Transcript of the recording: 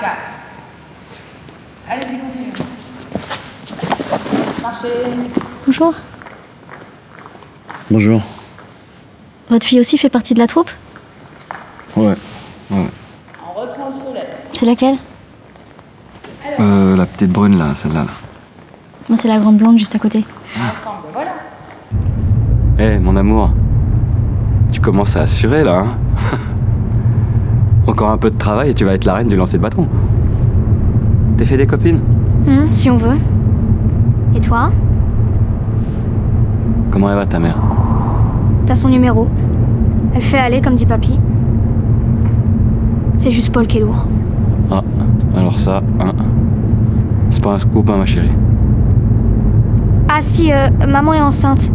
4. Allez-y, continuez. Marchez. Bonjour. Bonjour. Votre fille aussi fait partie de la troupe? Ouais. Ouais. On reprend le soleil. C'est laquelle? Euh, la petite brune là, celle-là. là. Moi, c'est la grande blonde juste à côté. Ensemble, voilà. Eh, mon amour. Tu commences à assurer là, hein Encore un peu de travail et tu vas être la reine du lancer de bâton. T'es fait des copines Hum, si on veut. Et toi? Comment elle va ta mère? T'as son numéro. Elle fait aller, comme dit papy. C'est juste Paul qui est lourd. Ah, alors ça, hein. C'est pas un scoop, hein, ma chérie. Ah si, euh, maman est enceinte.